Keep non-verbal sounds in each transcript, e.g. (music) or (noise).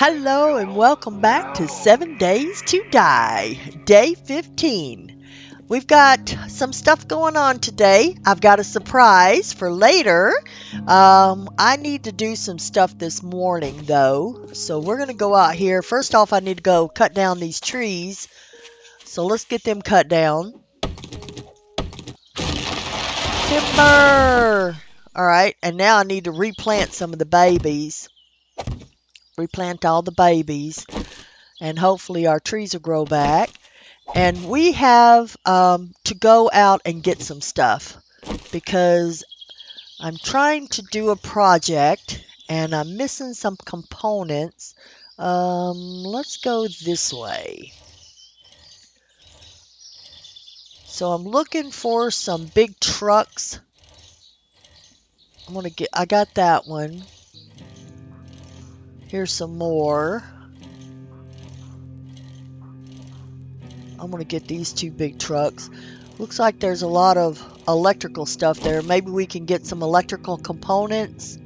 Hello and welcome back to 7 Days to Die, day 15. We've got some stuff going on today. I've got a surprise for later. Um, I need to do some stuff this morning though, so we're going to go out here. First off, I need to go cut down these trees. So let's get them cut down. Timber! Alright, and now I need to replant some of the babies replant all the babies, and hopefully our trees will grow back. And we have um, to go out and get some stuff because I'm trying to do a project and I'm missing some components. Um, let's go this way. So I'm looking for some big trucks. I'm gonna get. I got that one. Here's some more. I'm going to get these two big trucks. Looks like there's a lot of electrical stuff there. Maybe we can get some electrical components.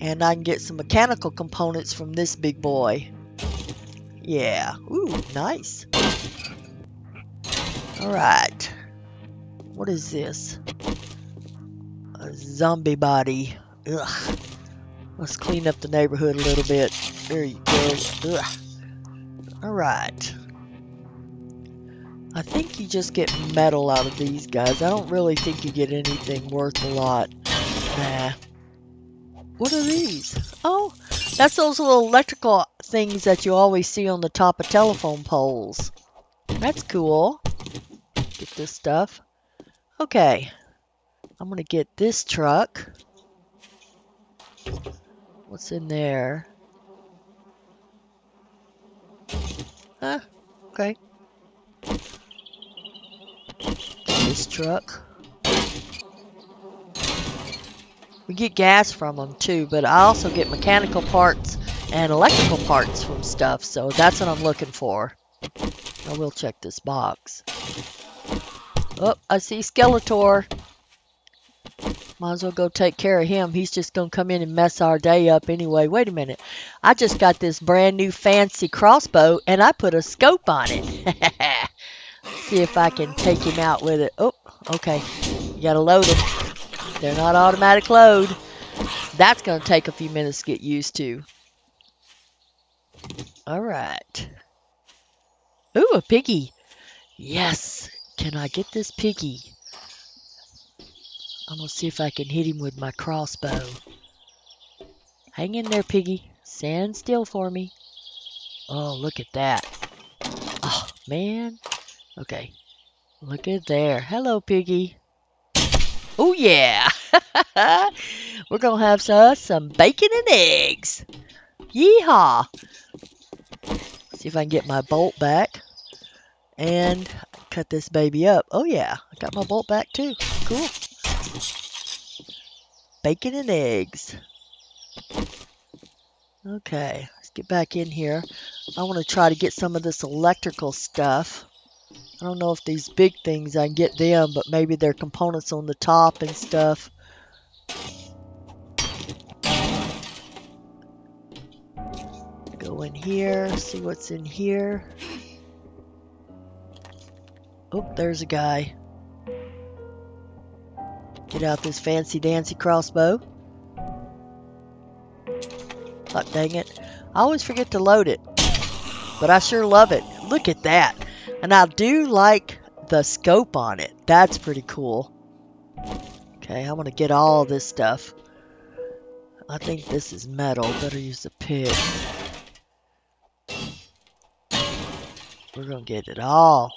And I can get some mechanical components from this big boy. Yeah. Ooh, nice. Alright. What is this? A zombie body. Ugh. Let's clean up the neighborhood a little bit. There you go. Alright. I think you just get metal out of these guys. I don't really think you get anything worth a lot. Nah. What are these? Oh, that's those little electrical things that you always see on the top of telephone poles. That's cool. Get this stuff. Okay. I'm going to get this truck. What's in there? Huh? Okay. This truck. We get gas from them too, but I also get mechanical parts and electrical parts from stuff, so that's what I'm looking for. I will check this box. Oh, I see Skeletor. Might as well go take care of him. He's just going to come in and mess our day up anyway. Wait a minute. I just got this brand new fancy crossbow and I put a scope on it. (laughs) See if I can take him out with it. Oh, okay. You got to load them. They're not automatic load. That's going to take a few minutes to get used to. All right. Ooh, a piggy. Yes. Can I get this piggy? I'm gonna see if I can hit him with my crossbow. Hang in there, piggy. Stand still for me. Oh, look at that. Oh, man. Okay. Look at there. Hello, piggy. Oh, yeah. (laughs) We're going to have uh, some bacon and eggs. Yeehaw. See if I can get my bolt back. And cut this baby up. Oh, yeah. I got my bolt back, too. Cool bacon and eggs. Okay, let's get back in here. I want to try to get some of this electrical stuff. I don't know if these big things, I can get them, but maybe they're components on the top and stuff. Go in here, see what's in here. Oh, there's a guy. Get out this fancy dancy crossbow. Oh, dang it. I always forget to load it. But I sure love it. Look at that. And I do like the scope on it. That's pretty cool. Okay, I'm going to get all this stuff. I think this is metal. Better use the pick. We're going to get it all.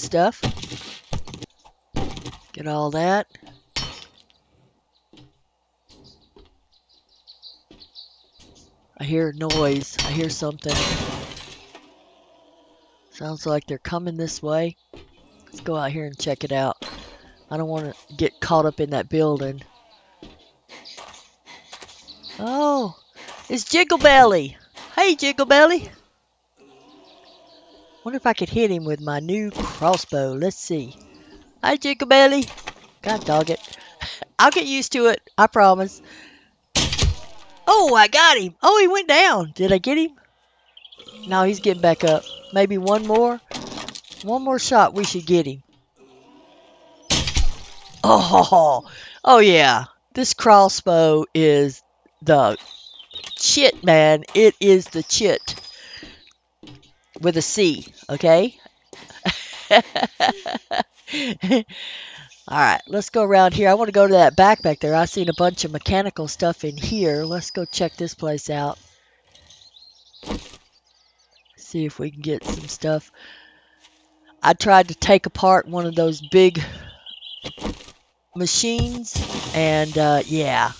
Stuff. Get all that. I hear noise. I hear something. Sounds like they're coming this way. Let's go out here and check it out. I don't want to get caught up in that building. Oh, it's Jiggle Belly. Hey, Jiggle Belly. Wonder if I could hit him with my new crossbow. Let's see. Hi, Jiggle Belly. God dog it. (laughs) I'll get used to it. I promise. Oh, I got him. Oh, he went down. Did I get him? No, he's getting back up. Maybe one more. One more shot, we should get him. Oh, (laughs) oh yeah. This crossbow is the chit, man. It is the chit. With a C, okay? (laughs) Alright, let's go around here. I want to go to that back back there. I've seen a bunch of mechanical stuff in here. Let's go check this place out. See if we can get some stuff. I tried to take apart one of those big machines, and uh, yeah,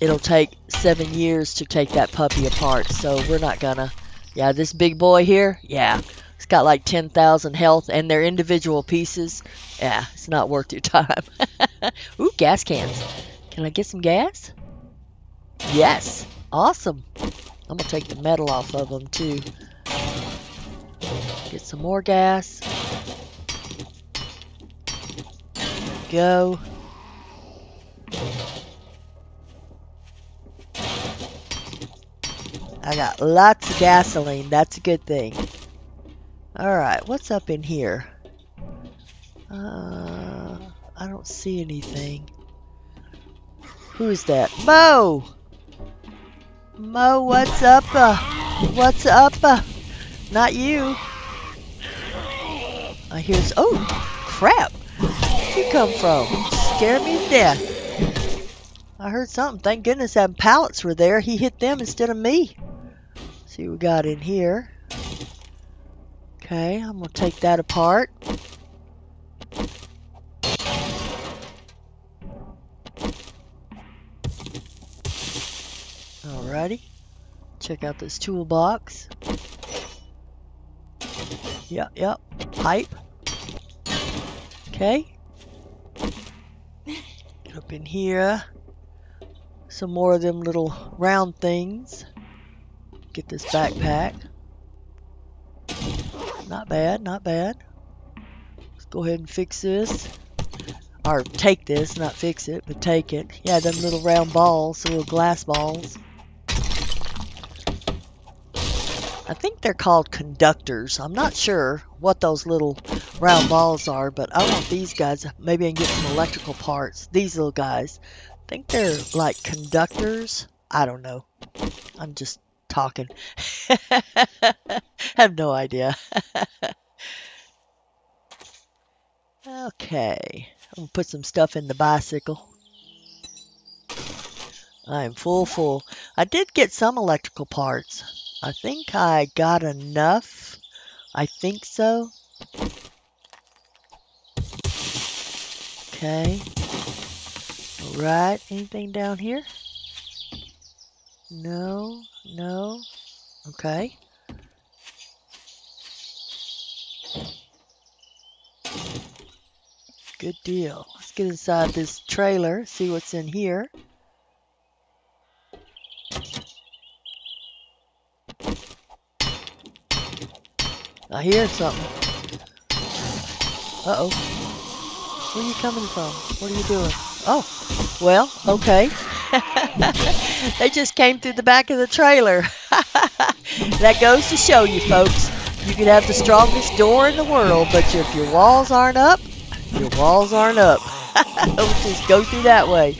it'll take seven years to take that puppy apart, so we're not gonna. Yeah, this big boy here, yeah, it's got like 10,000 health, and they're individual pieces. Yeah, it's not worth your (laughs) time. Ooh, gas cans. Can I get some gas? Yes. Awesome. I'm going to take the metal off of them, too. Get some more gas. Go. I got lots of gasoline. That's a good thing. Alright, what's up in here? Uh, I don't see anything. Who is that? Mo! Mo, what's up? Uh, what's up? Uh, not you. I hear. Oh, crap! Where'd you come from? Scared me to death. I heard something. Thank goodness that pallets were there. He hit them instead of me. See what we got in here. Okay, I'm going to take that apart. Alrighty. Check out this toolbox. Yep, yep. Pipe. Okay. Get up in here. Some more of them little round things. Get this backpack. Not bad, not bad. Let's go ahead and fix this. Or take this, not fix it, but take it. Yeah, them little round balls, little glass balls. I think they're called conductors. I'm not sure what those little round balls are, but I want these guys. Maybe I can get some electrical parts. These little guys. I think they're like conductors. I don't know. I'm just talking. (laughs) have no idea. (laughs) okay. I'm going to put some stuff in the bicycle. I am full full. I did get some electrical parts. I think I got enough. I think so. Okay. Alright, anything down here? No, no. Okay. Good deal. Let's get inside this trailer, see what's in here. I hear something. Uh-oh. Where are you coming from? What are you doing? Oh, well, okay. (laughs) (laughs) they just came through the back of the trailer. (laughs) that goes to show you, folks. You can have the strongest door in the world, but if your walls aren't up, your walls aren't up. (laughs) just go through that way.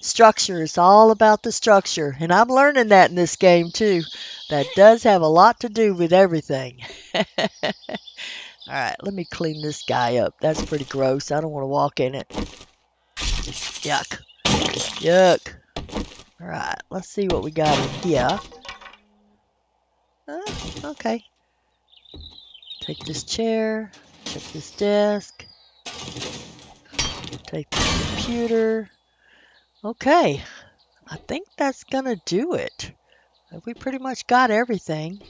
structure is all about the structure, and I'm learning that in this game too. That does have a lot to do with everything. Alright, let me clean this guy up. That's pretty gross. I don't want to walk in it. Yuck. Yuck. Alright, let's see what we got in here. Uh, okay. Take this chair. Check this desk. Take the computer. Okay. I think that's going to do it we pretty much got everything.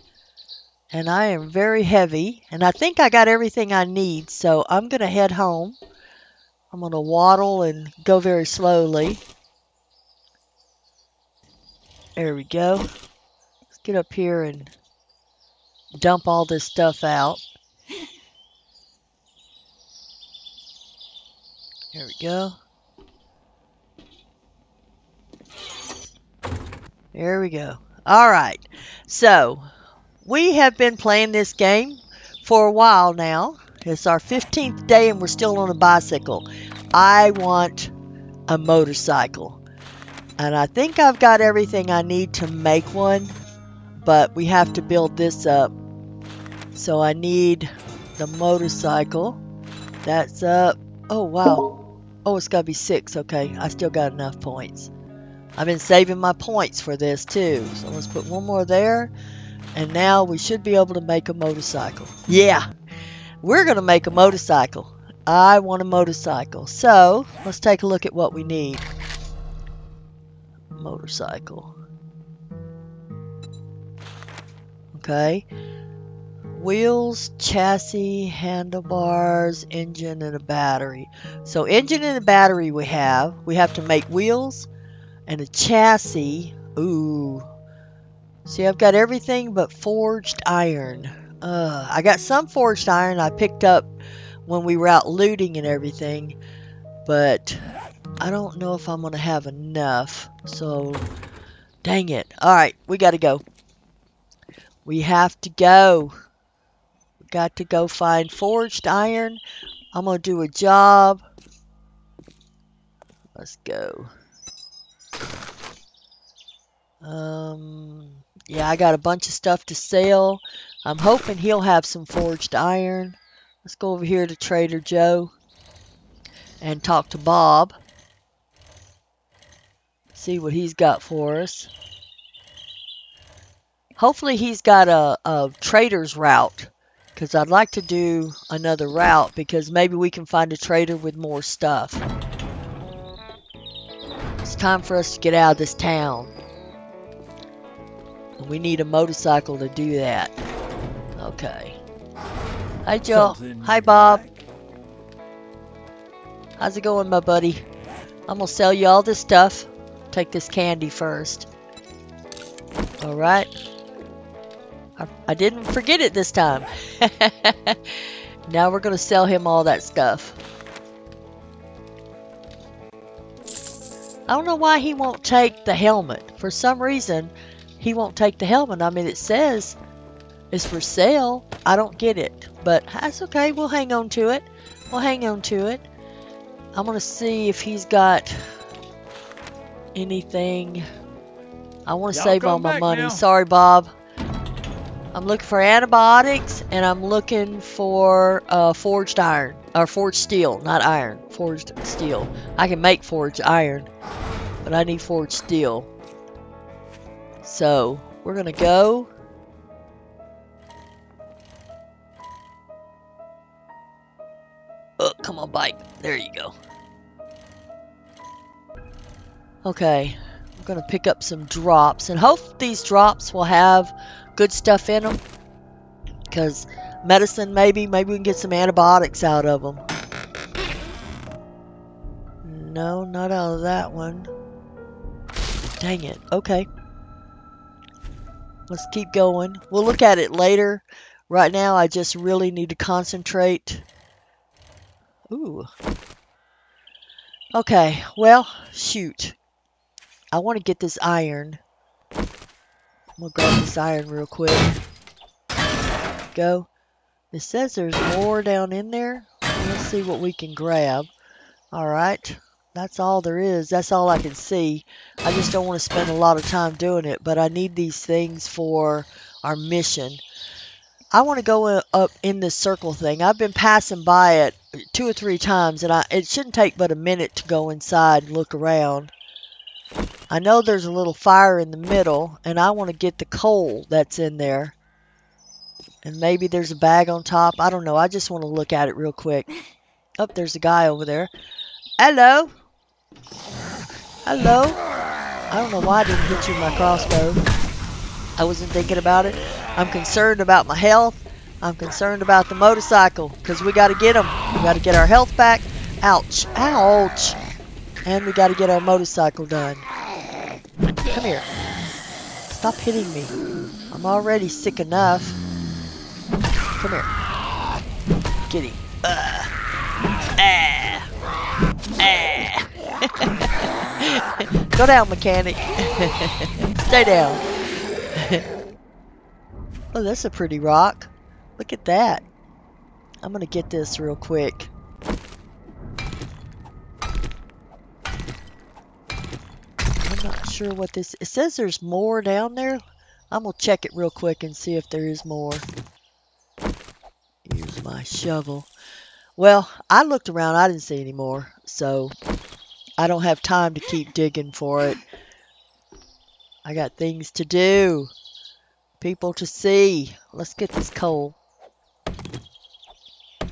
And I am very heavy. And I think I got everything I need. So I'm going to head home. I'm going to waddle and go very slowly. There we go. Let's get up here and dump all this stuff out. There we go. There we go. All right. So, we have been playing this game for a while now. It's our 15th day and we're still on a bicycle. I want a motorcycle. And I think I've got everything I need to make one, but we have to build this up. So I need the motorcycle. That's up. Oh, wow. Oh, it's got to be six. Okay, I still got enough points. I've been saving my points for this too. So let's put one more there. And now we should be able to make a motorcycle. Yeah, we're going to make a motorcycle. I want a motorcycle. So let's take a look at what we need. Motorcycle. Okay. Wheels, chassis, handlebars, engine, and a battery. So engine and a battery we have. We have to make wheels, and a chassis. Ooh. See, I've got everything but forged iron. Uh, I got some forged iron I picked up when we were out looting and everything, but I don't know if I'm going to have enough. So, dang it. Alright, we got to go. We have to go. We got to go find forged iron. I'm going to do a job. Let's go. Um, yeah, I got a bunch of stuff to sell. I'm hoping he'll have some forged iron. Let's go over here to Trader Joe and talk to Bob. See what he's got for us. Hopefully he's got a, a trader's route because I'd like to do another route because maybe we can find a trader with more stuff. It's time for us to get out of this town. We need a motorcycle to do that. Okay. Hi, Joe. Hi, Bob. How's it going, my buddy? I'm gonna sell you all this stuff. Take this candy first. Alright. I, I didn't forget it this time. (laughs) now we're gonna sell him all that stuff. I don't know why he won't take the helmet. For some reason, he won't take the helmet. I mean, it says it's for sale. I don't get it. But that's okay. We'll hang on to it. We'll hang on to it. I'm going to see if he's got anything. I want to save all my money. Now. Sorry, Bob. I'm looking for antibiotics and I'm looking for uh, forged iron. Or forged steel, not iron. Forged steel. I can make forged iron, but I need forged steel. So, we're to go. Oh, come on, bike. There you go. Okay, I'm to pick up some drops. And hope these drops will have good stuff in them. Because medicine, maybe. Maybe we can get some antibiotics out of them. No, not out of that one. Dang it. Okay. Let's keep going. We'll look at it later. Right now, I just really need to concentrate. Ooh. Okay, well, shoot. I want to get this iron. I'm going to grab this iron real quick. Go. It says there's more down in there. Let's see what we can grab. Alright. That's all there is. That's all I can see. I just don't want to spend a lot of time doing it, but I need these things for our mission. I want to go up in this circle thing. I've been passing by it two or three times, and I, it shouldn't take but a minute to go inside and look around. I know there's a little fire in the middle, and I want to get the coal that's in there. And maybe there's a bag on top. I don't know. I just want to look at it real quick. Oh, there's a guy over there. Hello. Hello? I don't know why I didn't hit you with my crossbow. I wasn't thinking about it. I'm concerned about my health. I'm concerned about the motorcycle because we got to get them. We got to get our health back. Ouch. Ouch. And we got to get our motorcycle done. Come here. Stop hitting me. I'm already sick enough. Come here. Get him. Uh. Ah. Ah. (laughs) Go down, mechanic. (laughs) Stay down. oh, that's a pretty rock. Look at that. I'm gonna get this real quick. I'm not sure what this... It says there's more down there. I'm gonna check it real quick and see if there is more. Use my shovel. Well, I looked around. I didn't see any more. So, I don't have time to keep digging for it. I got things to do. People to see. Let's get this coal. I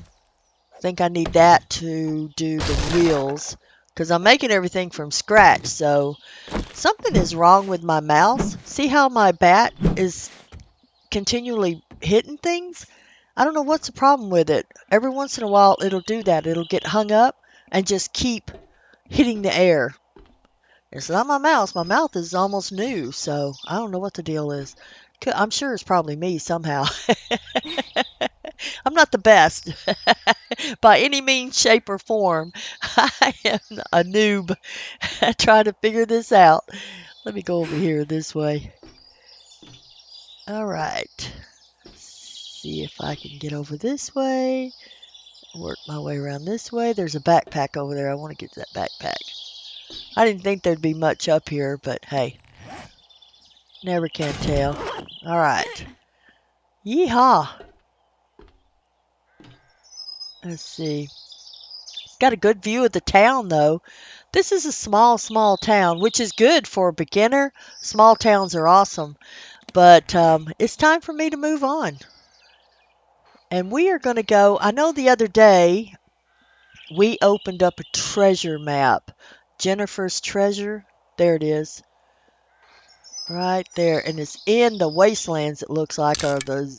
think I need that to do the wheels. Because I'm making everything from scratch. So, something is wrong with my mouse. See how my bat is continually hitting things? I don't know what's the problem with it. Every once in a while, it'll do that. It'll get hung up and just keep hitting the air. It's not my mouse. My mouth is almost new, so I don't know what the deal is. I'm sure it's probably me somehow. (laughs) I'm not the best (laughs) by any means, shape, or form. (laughs) I am a noob trying to figure this out. Let me go over here this way. All right. See if I can get over this way. Work my way around this way. There's a backpack over there. I want to get that backpack. I didn't think there'd be much up here, but hey. Never can tell. Alright. Yeehaw! Let's see. Got a good view of the town, though. This is a small, small town, which is good for a beginner. Small towns are awesome. But um, it's time for me to move on. And we are going to go, I know the other day we opened up a treasure map. Jennifer's treasure. There it is. Right there. And it's in the wastelands, it looks like, or the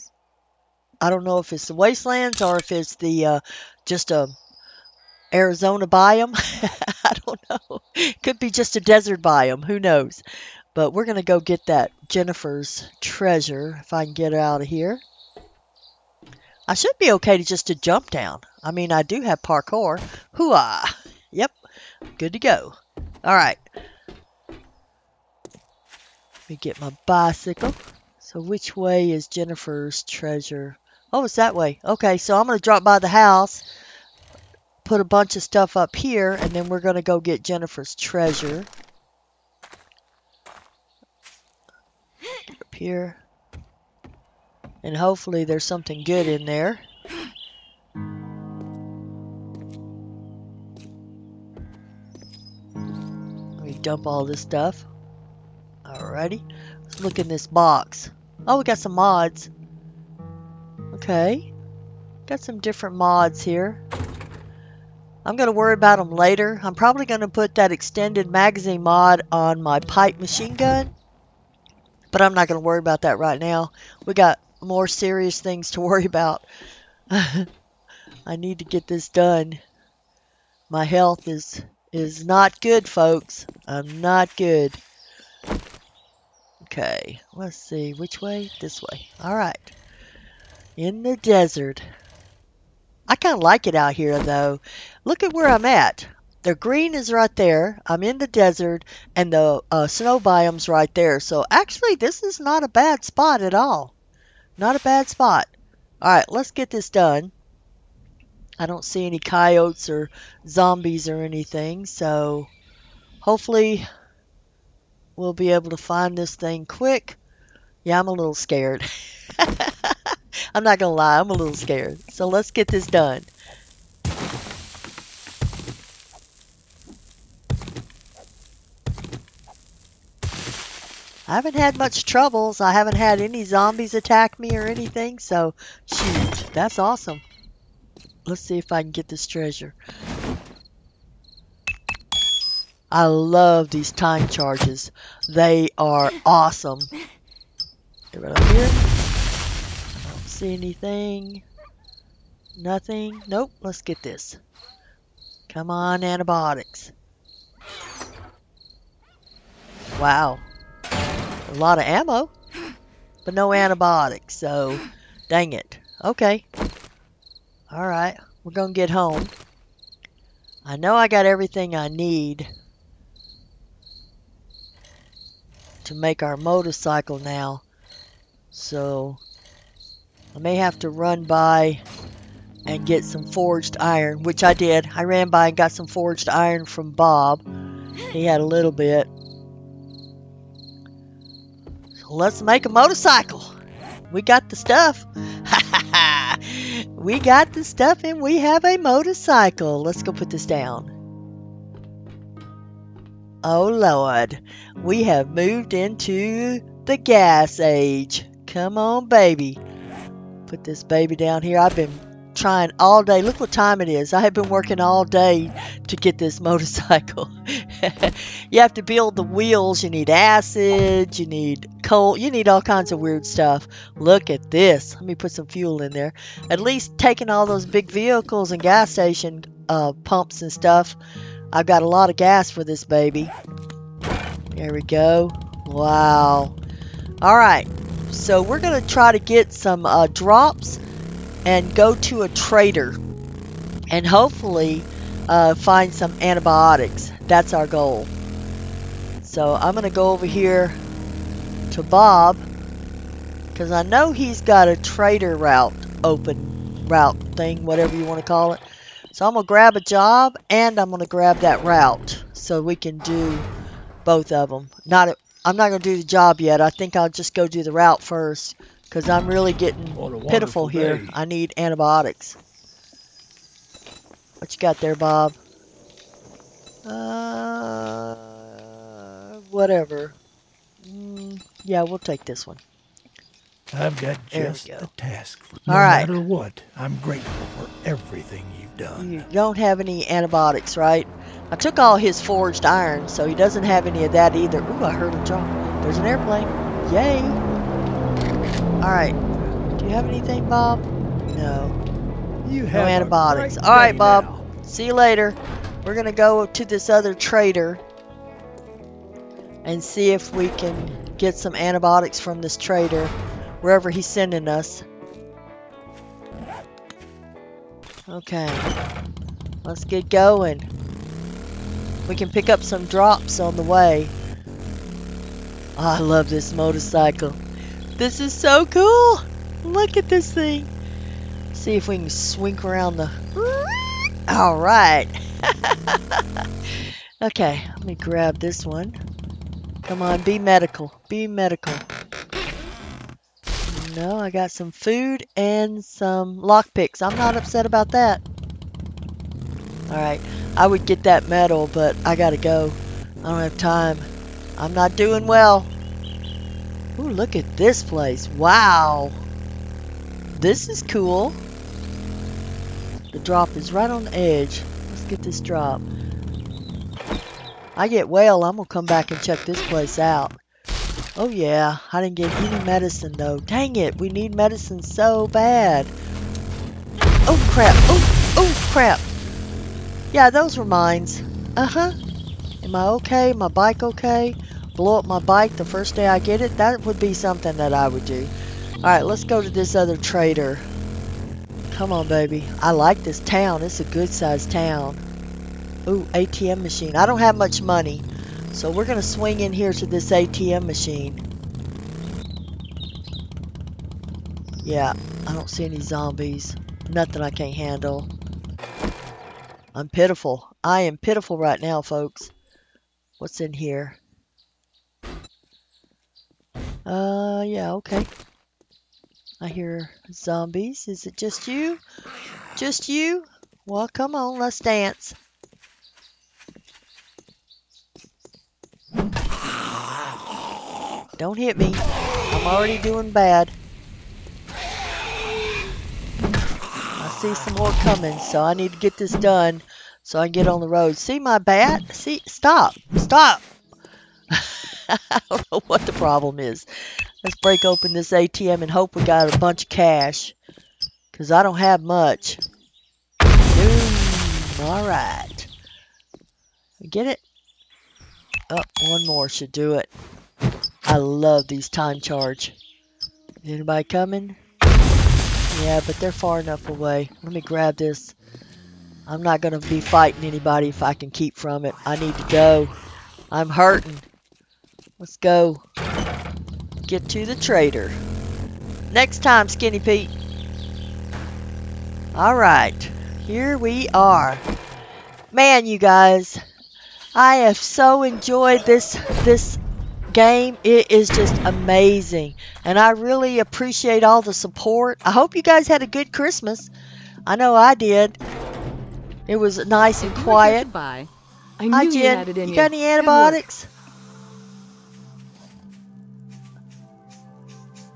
I don't know if it's the wastelands or if it's the uh, just a Arizona biome. (laughs) I don't know. Could be just a desert biome. Who knows? But we're going to go get that Jennifer's treasure if I can get her out of here. I should be okay to just to jump down. I mean, I do have parkour. Hooah! Yep, good to go. All right. Let me get my bicycle. So which way is Jennifer's treasure? Oh, it's that way. Okay, so I'm going to drop by the house, put a bunch of stuff up here, and then we're going to go get Jennifer's treasure. Up here. And hopefully there's something good in there. Let me dump all this stuff. Alrighty. Let's look in this box. Oh, we got some mods. Okay. Got some different mods here. I'm going to worry about them later. I'm probably going to put that extended magazine mod on my pipe machine gun. But I'm not going to worry about that right now. We got more serious things to worry about. (laughs) I need to get this done. My health is is not good, folks. I'm not good. Okay, let's see. Which way? This way. All right in the desert. I kind of like it out here, though. Look at where I'm at. The green is right there. I'm in the desert, and the uh, snow biome's right there. So actually, this is not a bad spot at all. Not a bad spot. All right, let's get this done. I don't see any coyotes or zombies or anything, so hopefully we'll be able to find this thing quick. Yeah, I'm a little scared. (laughs) I'm not going to lie, I'm a little scared. So let's get this done. I haven't had much troubles. I haven't had any zombies attack me or anything, so shoot, that's awesome. Let's see if I can get this treasure. I love these time charges. They are awesome. Get right up here I don't see anything. Nothing. Nope. Let's get this. Come on, antibiotics. Wow. A lot of ammo, but no antibiotics, so dang it. Okay. Alright, we're gonna get home. I know I got everything I need to make our motorcycle now. So I may have to run by and get some forged iron, which I did. I ran by and got some forged iron from Bob. He had a little bit. Let's make a motorcycle. We got the stuff. (laughs) we got the stuff and we have a motorcycle. Let's go put this down. Oh Lord, we have moved into the gas age. Come on, baby. Put this baby down here. I've been trying all day. Look what time it is. I have been working all day to get this (laughs) motorcycle. you have to build the wheels. You need acid. You need coal. You need all kinds of weird stuff. Look at this. Let me put some fuel in there. At least taking all those big vehicles and gas station uh, pumps and stuff. I've got a lot of gas for this baby. There we go. Wow. All right. So we're going to try to get some uh, drops and go to a trader and hopefully uh, find some antibiotics. That's our goal. So I'm going to go over here to Bob because I know he's got a trader route open route thing, whatever you want to call it. So I'm going to grab a job and I'm going to grab that route so we can do both of them. Not, I'm not going to do the job yet. I think I'll just go do the route first because I'm really getting pitiful here. Day. I need antibiotics. What you got there, Bob? Uh, whatever. Mm, yeah, we'll take this one. I've got just go. the task for no All right. matter what. I'm grateful for everything you've done. You don't have any antibiotics, right? I took all his forged iron, so he doesn't have any of that either. Ooh, I heard a drop. There's an airplane. Yay! Alright. Do you have anything, Bob? No. You no antibiotics. Alright, Bob. Now. See you later. We're going to go to this other trader and see if we can get some antibiotics from this trader wherever he's sending us. Okay. Let's get going. We can pick up some drops on the way. Oh, I love this motorcycle. This is so cool. Look at this thing. See if we can swing around the... All right. (laughs) okay, let me grab this one. Come on, be medical. Be medical. No, I got some food and some lockpicks. I'm not upset about that. Alright, I would get that medal, but I gotta go. I don't have time. I'm not doing well. Ooh, look at this place. Wow. This is cool. The drop is right on the edge. Let's get this drop. I get well, I'm going to come back and check this place out. Oh yeah, I didn't get any medicine though. Dang it, we need medicine so bad. Oh crap, oh, oh crap. Yeah, those were mines. Uh-huh. Am I okay? My bike okay? Blow up my bike the first day I get it, that would be something that I would do. Alright, let's go to this other trader. Come on, baby. I like this town. It's a good-sized town. Ooh, ATM machine. I don't have much money, so we're going to swing in here to this ATM machine. Yeah, I don't see any zombies. Nothing I can't handle. I'm pitiful. I am pitiful right now, folks. What's in here? Uh, yeah, okay. I hear zombies. Is it just you? Just you? Well, come on, let's dance. Don't hit me. I'm already doing bad. I see some more coming, so I need to get this done so I can get on the road. See my bat? See, stop, stop. (laughs) (laughs) I don't know what the problem is. Let's break open this ATM and hope we got a bunch of cash. Because I don't have much. Boom. Alright. Get it? Oh, one more should do it. I I love these time charge. Anybody coming? Yeah, but they're far enough away. Let me grab this. I'm not going to be fighting anybody if I can keep from it. I need to go. I'm hurting. Let's go. Get to the trader. Next time, Skinny Pete. Alright. Here we are. Man, you guys. I have so enjoyed this this game. It is just amazing. And I really appreciate all the support. I hope you guys had a good Christmas. I know I did. It was nice and quiet. Bye. I knew Hi, you Jen. had it in you you. got any antibiotics?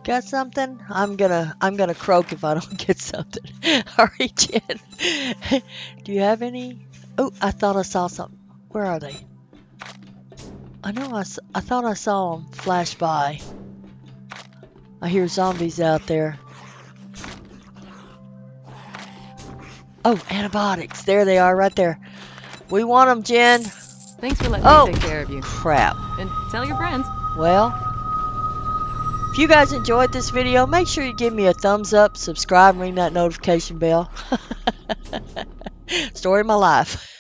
Got something? I'm gonna I'm gonna croak if I don't (laughs) get something. (laughs) Hurry, Jen. (laughs) Do you have any? Oh, I thought I saw something. Where are they? I know I, I thought I saw them flash by. I hear zombies out there. Oh, antibiotics. There they are, right there. We want them, Jen. Thanks for letting Oh. me take care of you. Crap. And tell your friends. Well, if you guys enjoyed this video, make sure you give me a thumbs up, subscribe, and ring that notification bell. (laughs) Story of my life.